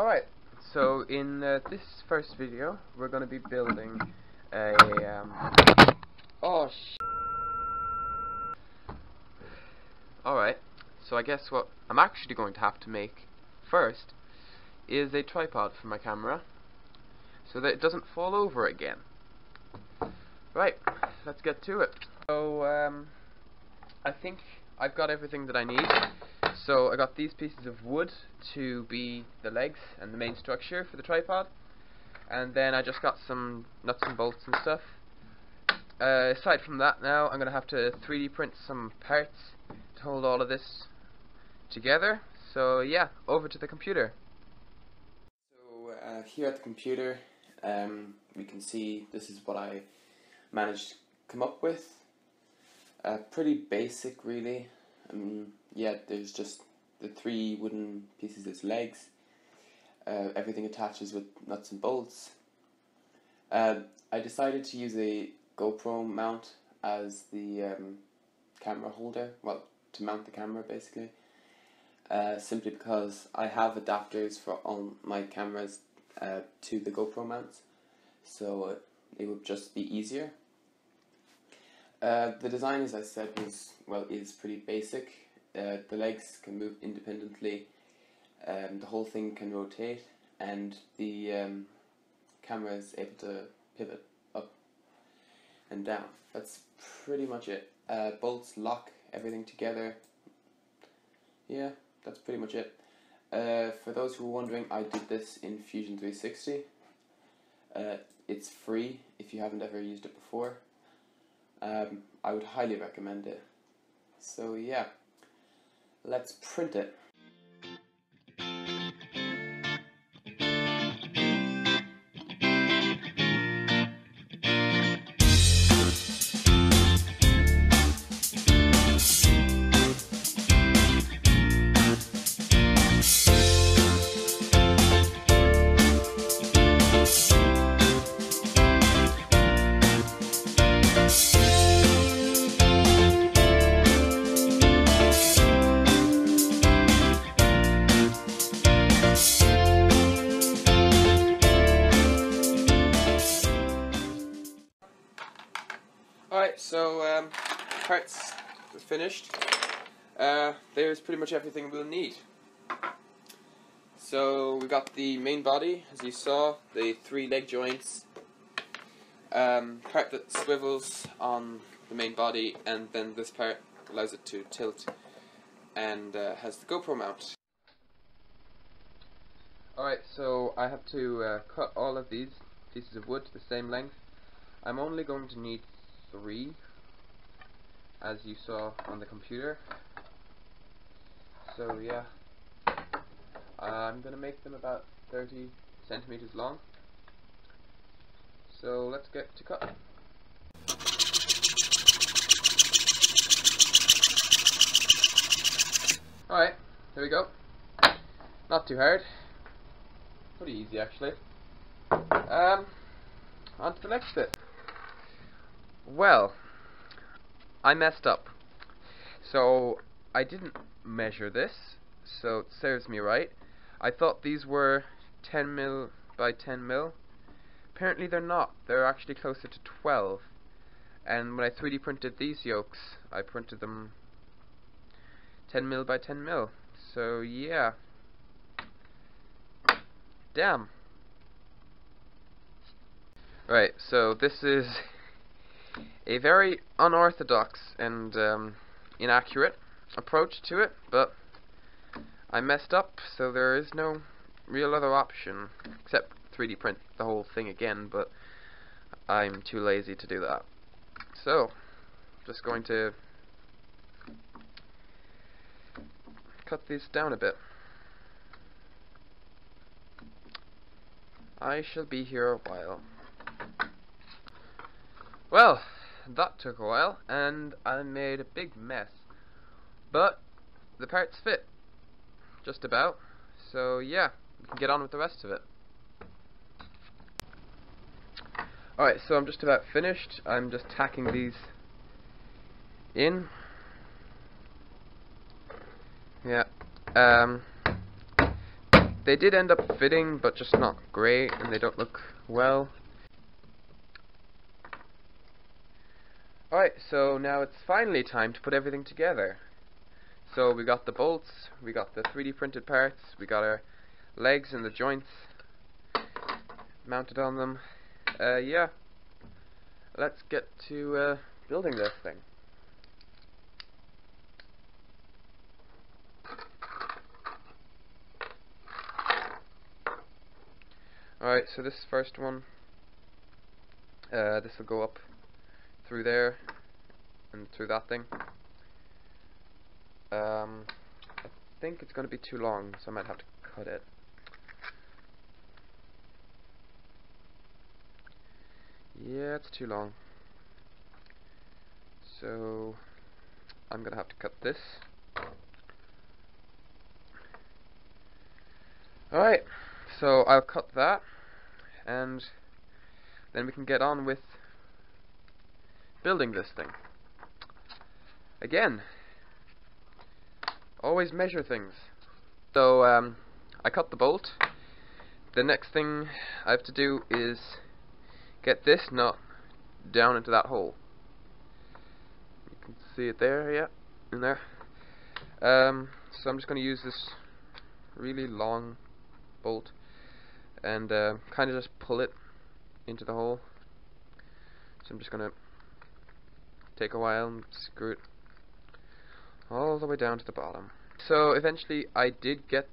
Alright, so in uh, this first video, we're going to be building a, um, oh sh Alright, so I guess what I'm actually going to have to make first is a tripod for my camera, so that it doesn't fall over again. Right, let's get to it. So, um, I think I've got everything that I need. So I got these pieces of wood to be the legs and the main structure for the tripod. And then I just got some nuts and bolts and stuff. Uh, aside from that now, I'm going to have to 3D print some parts to hold all of this together. So yeah, over to the computer. So uh, here at the computer, um, we can see this is what I managed to come up with. Uh, pretty basic really. Um, yeah, there's just the three wooden pieces as legs. Uh, everything attaches with nuts and bolts. Uh, I decided to use a GoPro mount as the um, camera holder, well, to mount the camera basically. Uh, simply because I have adapters for all my cameras uh, to the GoPro mounts, so it would just be easier. Uh, the design, as I said, was well is pretty basic. Uh, the legs can move independently. Um, the whole thing can rotate, and the um, camera is able to pivot up and down. That's pretty much it. Uh, bolts lock everything together. Yeah, that's pretty much it. Uh, for those who are wondering, I did this in Fusion 360. Uh, it's free if you haven't ever used it before. Um, I would highly recommend it. So yeah, let's print it. Alright, so um, parts are finished. Uh, there's pretty much everything we'll need. So we got the main body, as you saw, the three leg joints, um, part that swivels on the main body, and then this part allows it to tilt and uh, has the GoPro mount. Alright, so I have to uh, cut all of these pieces of wood to the same length. I'm only going to need three as you saw on the computer. So yeah. I'm gonna make them about 30 centimeters long. So let's get to cut. Alright here we go. Not too hard. Pretty easy actually. Um on to the next bit well, I messed up. So, I didn't measure this, so it serves me right. I thought these were 10 mil by 10 mil. Apparently they're not. They're actually closer to 12. And when I 3D printed these yokes, I printed them 10 mil by 10 mil. So, yeah. Damn. Right, so this is a very unorthodox and um, inaccurate approach to it, but I messed up, so there is no real other option except 3D print the whole thing again, but I'm too lazy to do that. So, just going to cut these down a bit. I shall be here a while. Well, that took a while, and I made a big mess. But, the parts fit. Just about. So, yeah, we can get on with the rest of it. Alright, so I'm just about finished. I'm just tacking these in. Yeah. Um, they did end up fitting, but just not great, and they don't look well. Alright, so now it's finally time to put everything together. So we got the bolts, we got the 3D printed parts, we got our legs and the joints mounted on them. Uh, yeah, let's get to uh, building this thing. Alright, so this first one, uh, this will go up through there and through that thing. Um, I think it's going to be too long, so I might have to cut it. Yeah, it's too long. So, I'm going to have to cut this. Alright, so I'll cut that, and then we can get on with building this thing. Again, always measure things. So, um, I cut the bolt. The next thing I have to do is get this nut down into that hole. You can see it there, yeah, in there. Um, so I'm just going to use this really long bolt and uh, kind of just pull it into the hole. So I'm just going to take a while and screw it all the way down to the bottom. So eventually I did get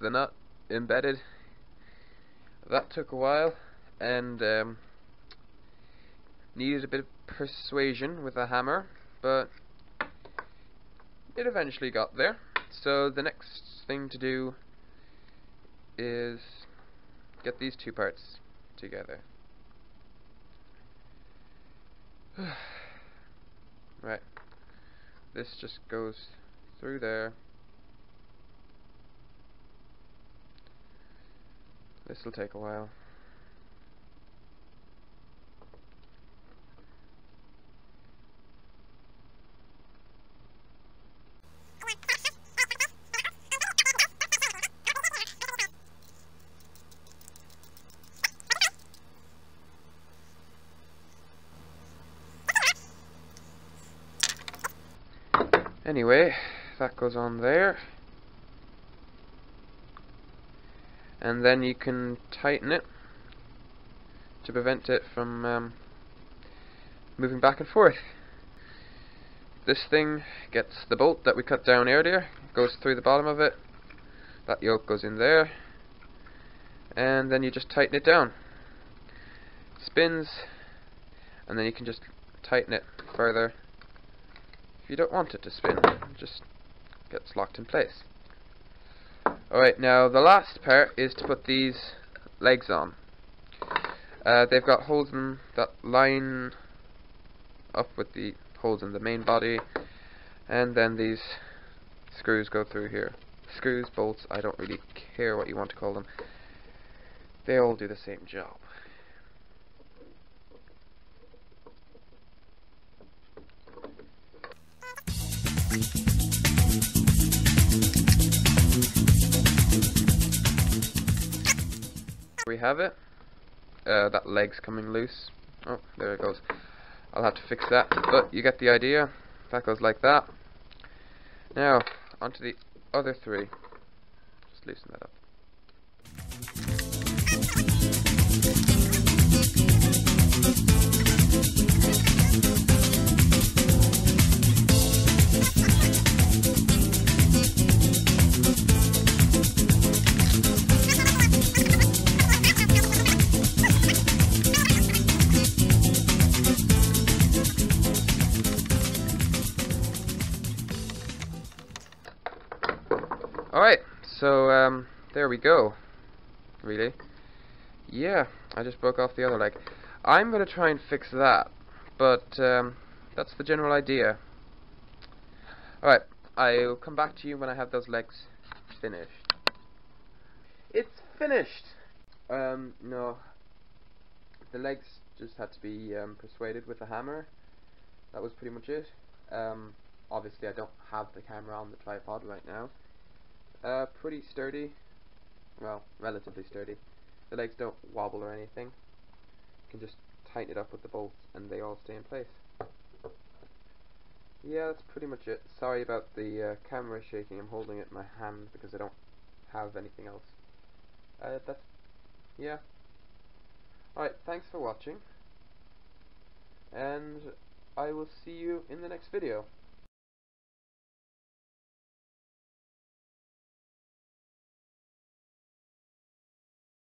the nut embedded. That took a while and um, needed a bit of persuasion with a hammer, but it eventually got there. So the next thing to do is get these two parts together. right. This just goes through there. This will take a while. Anyway, that goes on there. And then you can tighten it to prevent it from um, moving back and forth. This thing gets the bolt that we cut down earlier, goes through the bottom of it, that yoke goes in there, and then you just tighten it down. Spins, and then you can just tighten it further you don't want it to spin, it just gets locked in place. Alright, now the last part is to put these legs on. Uh, they've got holes in that line up with the holes in the main body, and then these screws go through here. Screws, bolts, I don't really care what you want to call them. They all do the same job. We have it. Uh, that leg's coming loose. Oh, there it goes. I'll have to fix that, but you get the idea. That goes like that. Now, onto the other three. Just loosen that up. There we go. Really? Yeah, I just broke off the other leg. I'm going to try and fix that, but um, that's the general idea. Alright, I'll come back to you when I have those legs finished. It's finished! Um, no. The legs just had to be um, persuaded with a hammer. That was pretty much it. Um, obviously I don't have the camera on the tripod right now. Uh, pretty sturdy. Well, relatively sturdy. The legs don't wobble or anything. You can just tighten it up with the bolts and they all stay in place. Yeah, that's pretty much it. Sorry about the uh, camera shaking. I'm holding it in my hand because I don't have anything else. Uh, that's... yeah. Alright, thanks for watching. And I will see you in the next video.